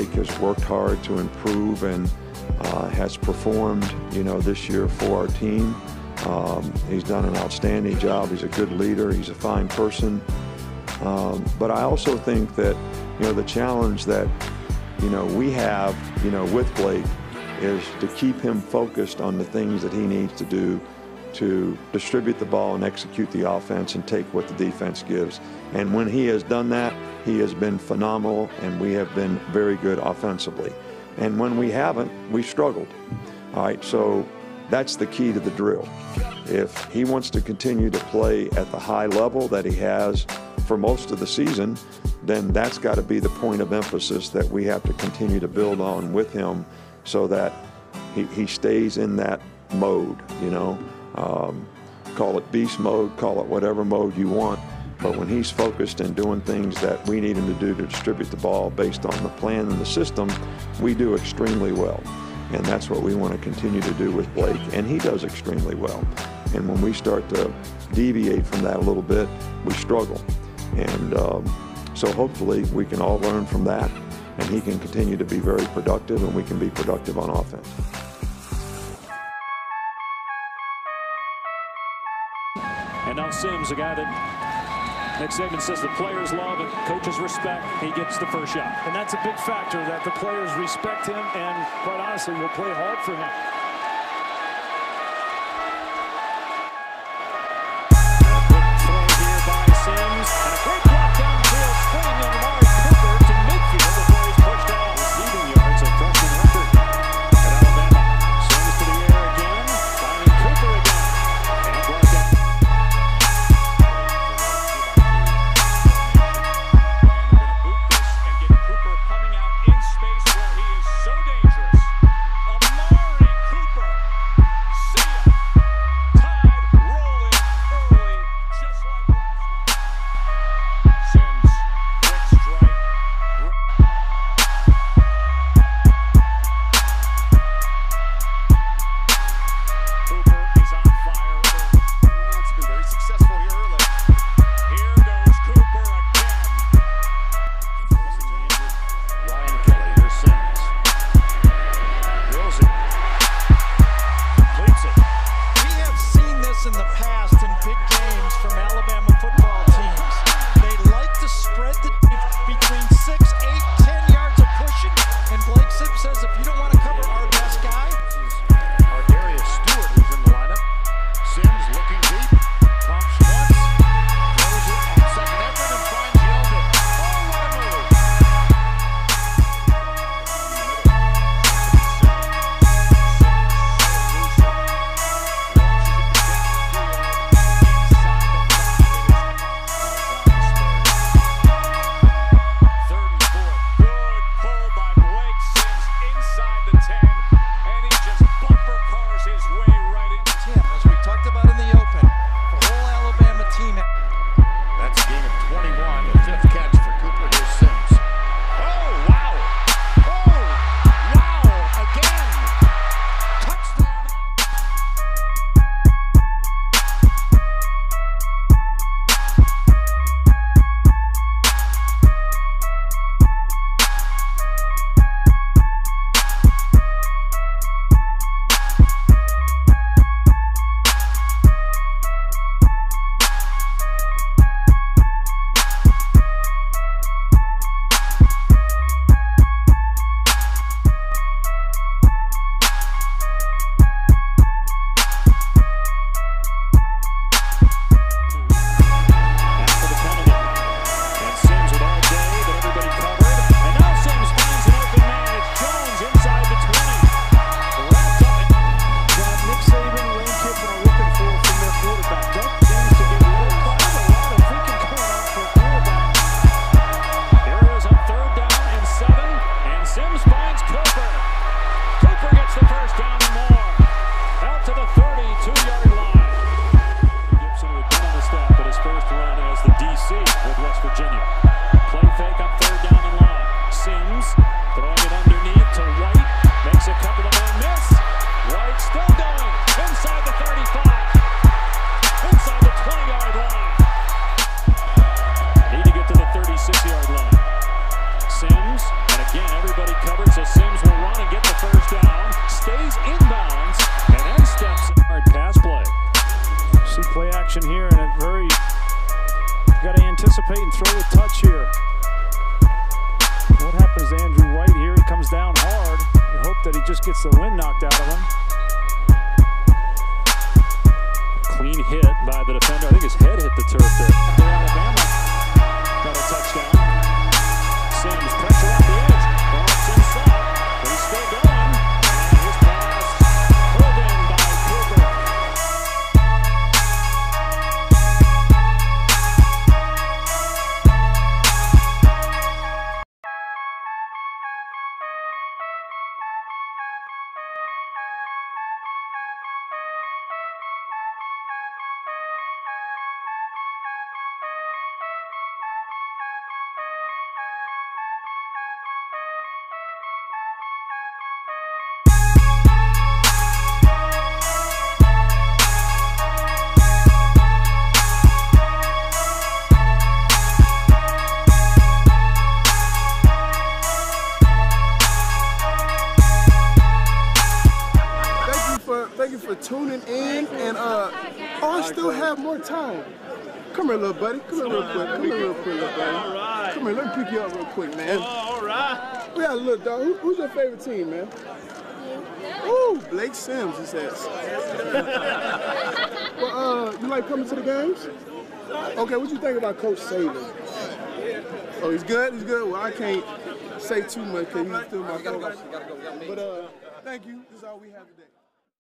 way Blake has worked hard to improve and uh, has performed, you know, this year for our team. Um, he's done an outstanding job. He's a good leader. He's a fine person. Um, but I also think that, you know, the challenge that, you know, we have, you know, with Blake is to keep him focused on the things that he needs to do to distribute the ball and execute the offense and take what the defense gives. And when he has done that, he has been phenomenal and we have been very good offensively. And when we haven't, we struggled. All right, so that's the key to the drill. If he wants to continue to play at the high level that he has for most of the season, then that's got to be the point of emphasis that we have to continue to build on with him so that he, he stays in that mode, you know. Um, call it beast mode, call it whatever mode you want. But when he's focused and doing things that we need him to do to distribute the ball based on the plan and the system, we do extremely well. And that's what we want to continue to do with Blake. And he does extremely well. And when we start to deviate from that a little bit, we struggle. And um, so hopefully we can all learn from that. And he can continue to be very productive and we can be productive on offense. And now Sims, a guy that Nick Saban says the players love and coaches respect. He gets the first shot. And that's a big factor that the players respect him and quite honestly will play hard for him. Big touch here. What happens to Andrew White here? He comes down hard. You hope that he just gets the wind knocked out of him. Clean hit by the defender. I think his head hit the turf there. For thank you for tuning in and uh oh I still have more time. Come here, little buddy. Come here real quick. Come here real quick, little buddy. All right. Come here, let me pick you up real quick, man. Oh, All right. We got a little dog. Who, who's your favorite team, man? Ooh, Blake Sims, he says. well, uh, you like coming to the games? Okay, what you think about Coach Saban? Oh, he's good. He's good. Well, I can't say too much because he's still my coach. But uh, thank you. This is all we have today.